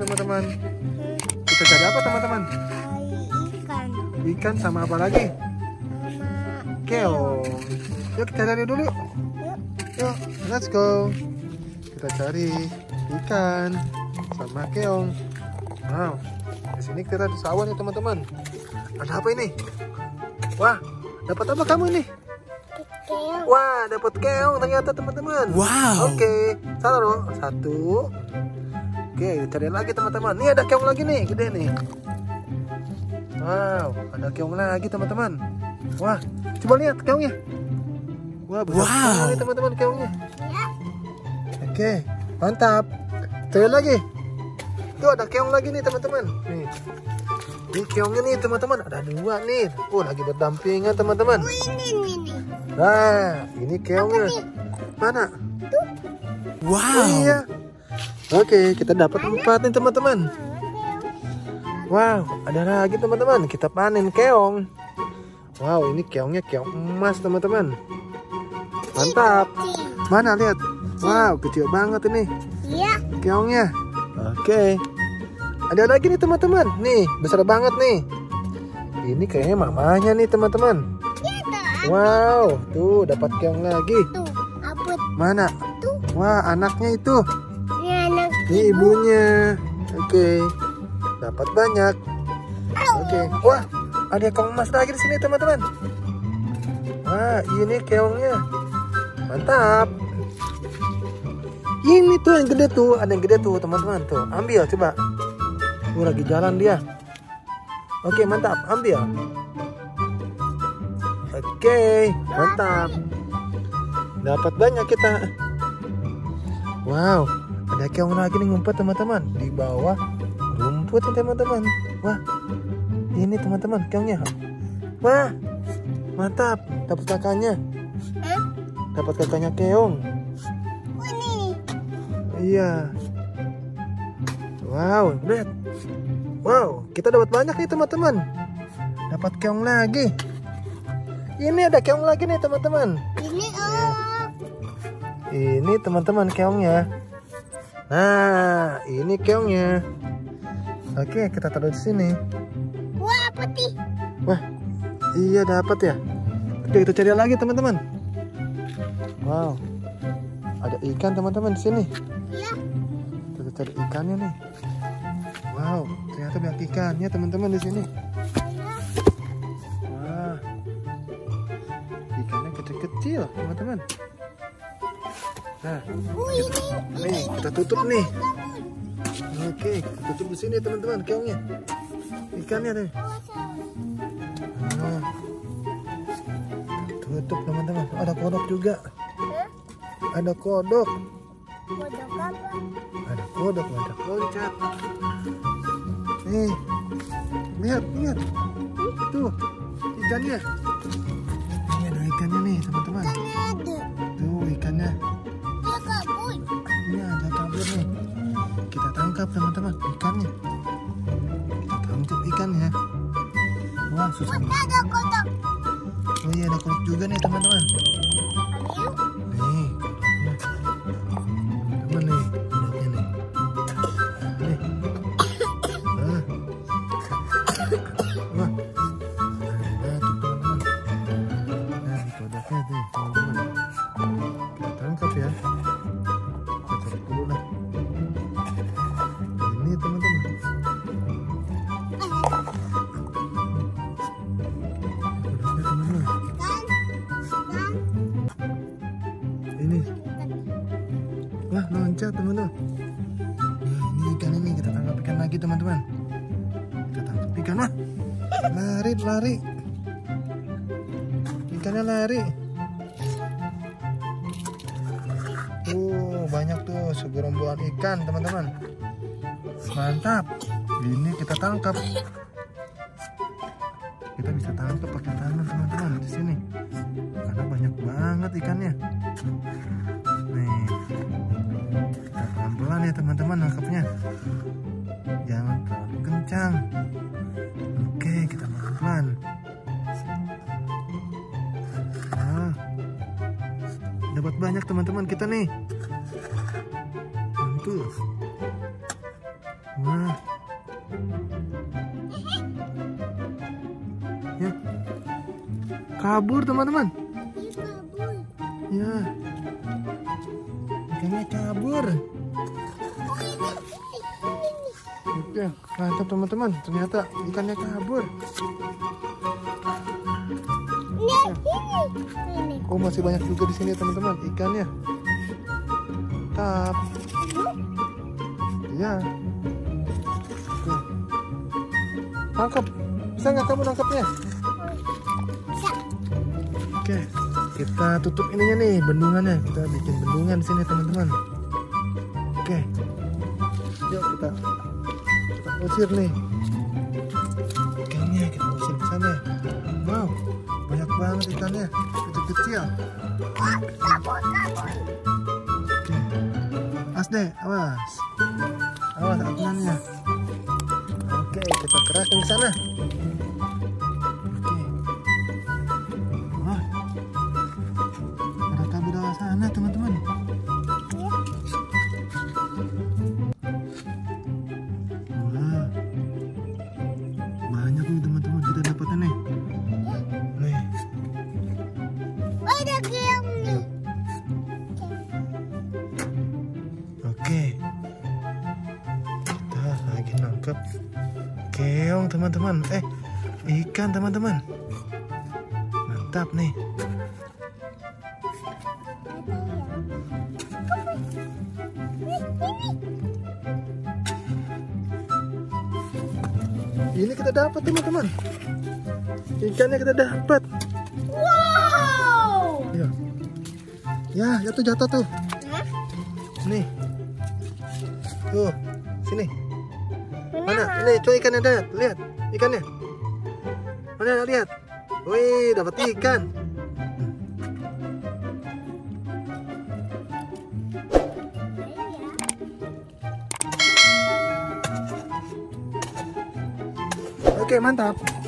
teman-teman? Kita cari apa teman-teman? ikan Ikan sama apa lagi? sama Keong. Yuk kita cari dulu. yuk. yuk let's go. Kita cari ikan sama keong. Wow, di sini kita di sawah nih teman-teman. Ada apa ini? Wah, dapat apa kamu ini? keong Wah, dapat keong ternyata teman-teman. Wow. Oke, sana loh. Satu. Oke, cari lagi teman-teman. Nih ada keong lagi nih, gede nih. Wow, ada keong lagi teman-teman. Wah, coba lihat keongnya. Wah, besar Wow. sekali teman-teman keongnya. ya Oke, mantap. Cari lagi. Tuh ada keong lagi nih teman-teman. Nih. Ini keongnya nih teman-teman. Ada dua nih. Oh, lagi berdampingan teman-teman. Oh, Nah, ini keongnya. Mana? Oh Wow. iya. Oke, kita dapat empat nih teman-teman. Wow, ada lagi teman-teman. Kita panen keong. Wow, ini keongnya keong emas teman-teman. Mantap. Mana lihat? Wow, kecil banget ini iya keongnya. Oke. Ada lagi nih teman-teman. Nih, besar banget nih. Ini kayaknya mamanya nih teman-teman. kita Wow, tuh dapat keong lagi. Mana? Wah, anaknya itu. Ini ibunya. Oke. Dapat banyak. Oke. Wah, ada keong emas lagi di sini, teman-teman. Wah, ini keongnya. Mantap. Ini tuh yang gede tuh, ada yang gede tuh, teman-teman. Tuh, ambil coba. Oh, lagi jalan dia. Oke, mantap. Ambil. Oke, mantap. Dapat banyak kita. Wow, ada keong lagi nih ngumpet teman-teman di bawah rumput nih teman-teman. Wah, ini teman-teman keongnya. Wah, mantap. Dapat kakaknya. Hah? Dapat kakaknya keong. Ini Iya. Wow, lihat. Wow, kita dapat banyak nih teman-teman. Dapat keong lagi. Ini ada keong lagi nih teman-teman. ini oh Ini teman-teman keongnya. Nah, ini keongnya. Oke, kita taruh di sini. wah apa sih Wah, iya dapat ya. Oke, kita cari lagi teman-teman. Wow, ada ikan teman-teman di sini. iya Kita cari ikannya nih. Wow, ternyata banyak ikannya teman-teman di sini. Wah, ikannya kecil-kecil teman-teman. Nah, ini nih kita tutup nih. Oke, kita tutup di sini teman-teman keongnya. Ikannya nih. Nah, tutup teman-teman. Ada kodok juga. Ada kodok. kodok apa Ada kodok, ada loncat. Nih, lihat, lihat. Tuh, ikannya. Ini ada ikannya nih, teman-teman. Tuh ikannya. Tangkap teman-teman ikannya. Kita tangkap ikannya. Wah, susah banget. Oh iya, ada kodok juga nih teman-teman. Wah, loncat teman-teman. Ini ikan ini kita tangkap ikan lagi teman-teman. Kita tangkap ikan wah. Lari, lari. Ikannya lari. Oh, banyak tuh segerombolan ikan teman-teman. Mantap. Ini kita tangkap. Kita bisa tangkap pakai tangan teman-teman di sini. Karena banyak banget ikannya. Nih teman-teman nangkapnya. Jangan terlalu kencang. Oke kita makan pelan. Nah, dapat banyak teman-teman kita nih. Mantul wah. Ya. Kabur teman-teman. Ya. Ikannya kabur. Oke, mantap teman-teman. Ternyata ikannya kabur. Oh, masih banyak juga di sini teman-teman ikannya. Tap. Iya. Tangkap. Bisa nggak kamu nangkapnya? Bisa. Oke, kita tutup ininya nih, bendungannya. Kita bikin bendungan di sini, teman-teman. Oke. Yuk kita kita usir nih. Ikannya kita usir ke sana. Wow, banyak banget ikannya. Kabur. Oke. Awas deh, awas. Awas akunannya. Oke, kita kerahkan ke sana. Nangkep keong teman-teman. Eh, ikan teman-teman. Mantap nih. Ini kita dapat teman-teman. Ikannya kita dapat. Wow. Ya. Ya, jatuh jatuh tuh. Hah? Nih. Tuh, sini. Mana? Ini coba ikannya lihat, lihat ikannya. Mana lihat? Wih, dapat ikan. Oke, mantap.